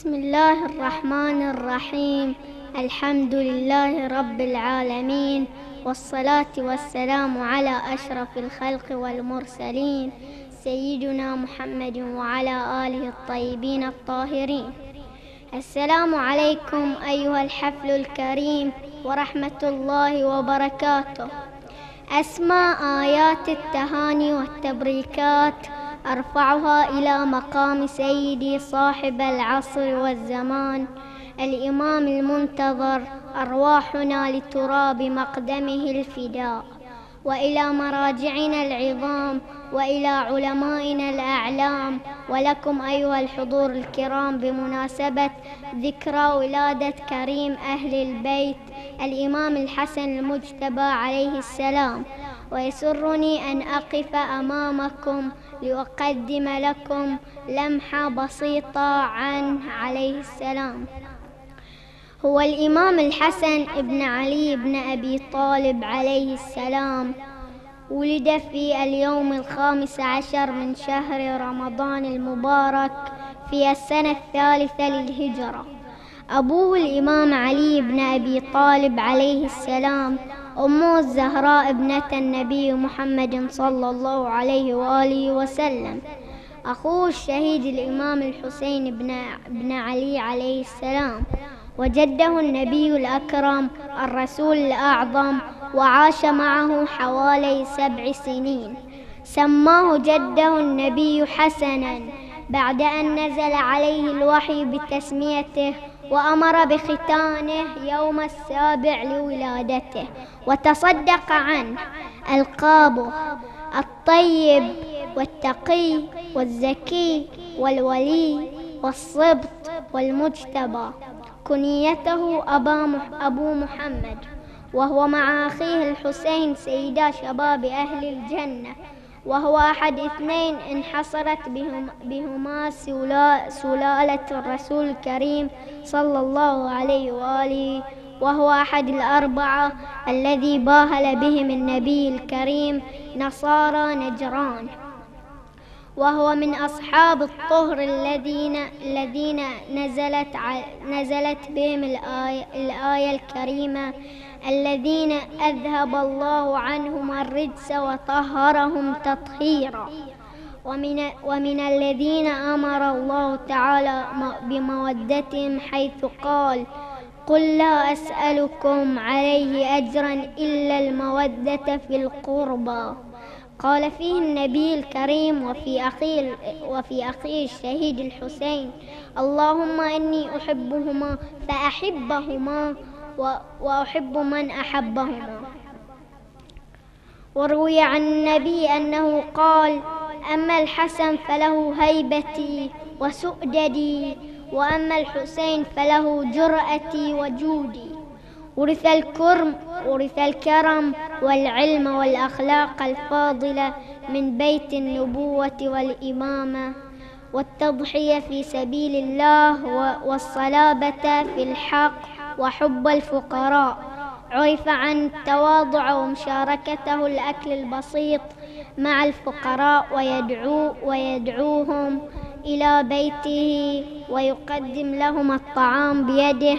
بسم الله الرحمن الرحيم. الحمد لله رب العالمين. والصلاة والسلام على أشرف الخلق والمرسلين. سيدنا محمد وعلى آله الطيبين الطاهرين. السلام عليكم أيها الحفل الكريم ورحمة الله وبركاته. أسمى آيات التهاني والتبريكات أرفعها إلى مقام سيدي صاحب العصر والزمان. الإمام المنتظر أرواحنا لتراب مقدمه الفداء وإلى مراجعنا العظام وإلى علمائنا الأعلام. ولكم أيها الحضور الكرام بمناسبة ذكرى ولادة كريم أهل البيت الإمام الحسن المجتبى عليه السلام. ويسرني أن أقف أمامكم لأقدم لكم لمحة بسيطة عنه عليه السلام. هو الإمام الحسن بن علي بن أبي طالب عليه السلام. ولد في اليوم الخامس عشر من شهر رمضان المبارك في السنة الثالثة للهجرة. أبوه الإمام علي بن أبي طالب عليه السلام أمه الزهراء ابنة النبي محمد صلى الله عليه وآله وسلم. أخوه الشهيد الإمام الحسين بن, بن علي عليه السلام. وجده النبي الأكرم الرسول الأعظم وعاش معه حوالي سبع سنين. سماه جده النبي حسنا بعد أن نزل عليه الوحي بتسميته وأمر بختانه يوم السابع لولادته وتصدق عنه ألقابه الطيب والتقي والزكي والولي والصبط والمجتبى. كنيته أبا أبو محمد وهو مع أخيه الحسين سيدا شباب أهل الجنة. وهو أحد اثنين انحصرت بهم بهما سلالة الرسول الكريم صلى الله عليه وآله وهو أحد الأربعة الذي باهل بهم النبي الكريم نصارى نجران. وهو من أصحاب الطهر الذين الذين نزلت نزلت بهم الآية, الآية الكريمة الذين أذهب الله عنهم الرجس وطهرهم تطهيرا. ومن, ومن الذين أمر الله تعالى بمودتهم حيث قال قل لا أسألكم عليه أجرا إلا المودة في القربى قال فيه النبي الكريم وفي أخيه وفي أخيه الشهيد الحسين اللهم إني أحبهما فأحبهما وأحب من أحبهما. وروي عن النبي أنه قال أما الحسن فله هيبتي وسؤددي وأما الحسين فله جرأتي وجودي. ورث الكرم ورث الكرم والعلم والأخلاق الفاضلة من بيت النبوة والإمامة. والتضحية في سبيل الله والصلابة في الحق. وحب الفقراء. عرف عن التواضع ومشاركته الأكل البسيط مع الفقراء ويدعو ويدعوهم إلى بيته ويقدم لهم الطعام بيده.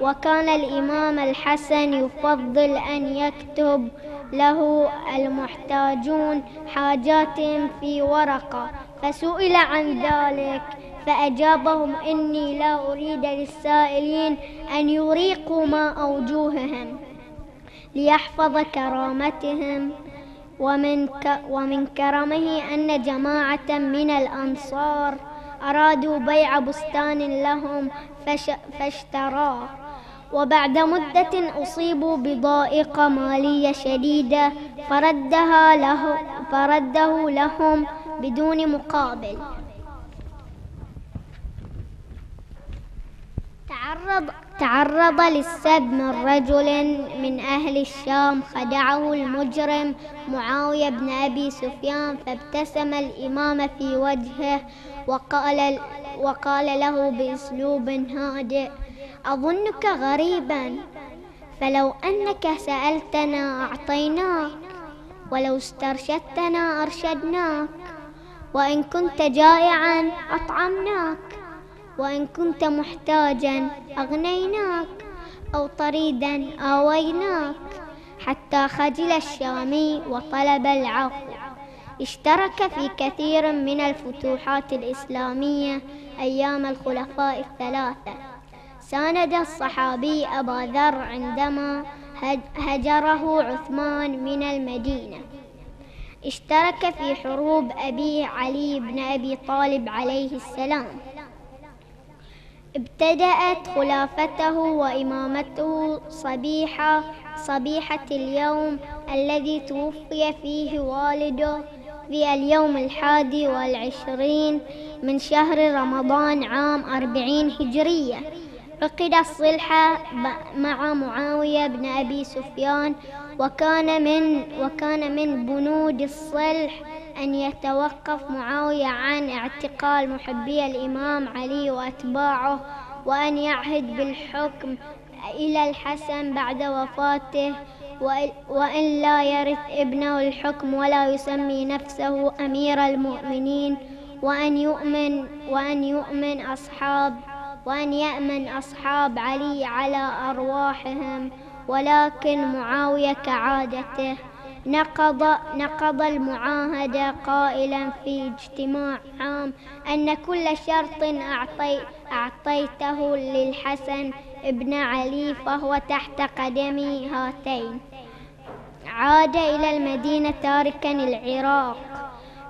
وكان الإمام الحسن يفضل أن يكتب له المحتاجون حاجاتهم في ورقة. فسئل عن ذلك فأجابهم إني لا أريد للسائلين أن يريقوا ما أوجوههم ليحفظ كرامتهم ومن, ك ومن كرمه أن جماعة من الأنصار أرادوا بيع بستان لهم فش فاشتراه وبعد مدة أصيبوا بضائقة مالية شديدة فردها له فرده لهم بدون مقابل. تعرض تعرض للسب من رجل من أهل الشام خدعه المجرم معاوية بن أبي سفيان فابتسم الإمام في وجهه وقال, وقال له بأسلوب هادئ أظنك غريبا فلو أنك سألتنا أعطيناك ولو استرشدتنا أرشدناك وإن كنت جائعا أطعمناك. وإن كنت محتاجا أغنيناك أو طريدا آويناك حتى خجل الشامي وطلب العفو. اشترك في كثير من الفتوحات الإسلامية أيام الخلفاء الثلاثة. ساند الصحابي أبا ذر عندما هجره عثمان من المدينة. اشترك في حروب أبيه علي بن أبي طالب عليه السلام. ابتدأت خلافته وإمامته صبيحة صبيحة اليوم الذي توفي فيه والده في اليوم الحادي والعشرين من شهر رمضان عام أربعين هجرية. عقد الصلح مع معاوية بن أبي سفيان وكان من وكان من بنود الصلح أن يتوقف معاوية عن اعتقال محبي الإمام علي وأتباعه وأن يعهد بالحكم إلى الحسن بعد وفاته وإن لا يرث ابنه الحكم ولا يسمي نفسه أمير المؤمنين وأن يؤمن وأن يؤمن أصحاب وأن يأمن أصحاب علي على أرواحهم ولكن معاوية كعادته نقض نقض المعاهدة قائلا في اجتماع عام أن كل شرط أعطي أعطيته للحسن ابن علي فهو تحت قدمي هاتين. عاد إلى المدينة تاركا العراق.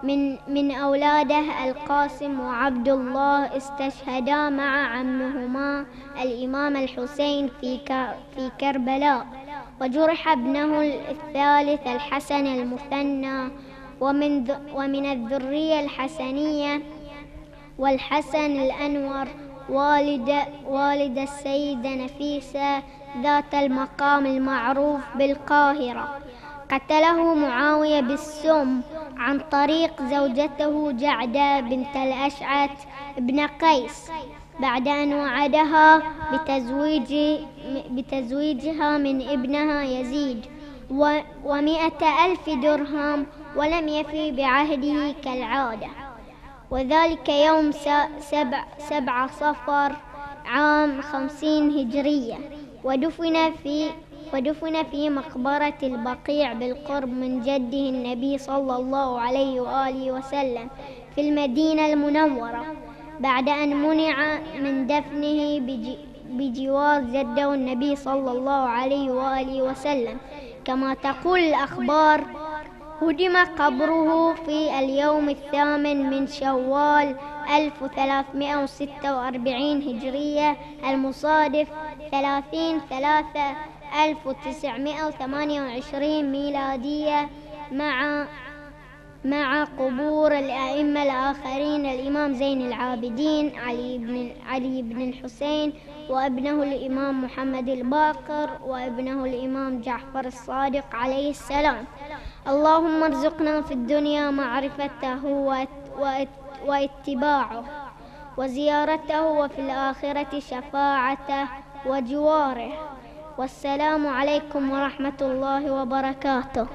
من من أولاده القاسم وعبد الله استشهدا مع عمهما الإمام الحسين في في كربلاء وجرح ابنه الثالث الحسن المثنى ومن ومن الذرية الحسنية والحسن الأنور والد والد السيدة نفيسة ذات المقام المعروف بالقاهرة. قتله معاوية بالسم عن طريق زوجته جعدة بنت الأشعث بن قيس. بعد أن وعدها بتزويج بتزويجها من ابنها يزيد ومائة ألف درهم ولم يفي بعهده كالعادة. وذلك يوم سبع, سبع صفر عام خمسين هجرية. ودفن في ودفن في مقبرة البقيع بالقرب من جده النبي صلى الله عليه وآله وسلم في المدينة المنورة. بعد أن منع من دفنه بجوار جده النبي صلى الله عليه وآله وسلم. كما تقول الأخبار هدم قبره في اليوم الثامن من شوال 1346 هجرية المصادف 30 3 1928 ميلادية مع مع قبور الأئمة الآخرين الإمام زين العابدين علي بن علي بن الحسين وابنه الإمام محمد الباقر وابنه الإمام جعفر الصادق عليه السلام. اللهم ارزقنا في الدنيا معرفته واتباعه وزيارته وفي الآخرة شفاعته وجواره. والسلام عليكم ورحمة الله وبركاته.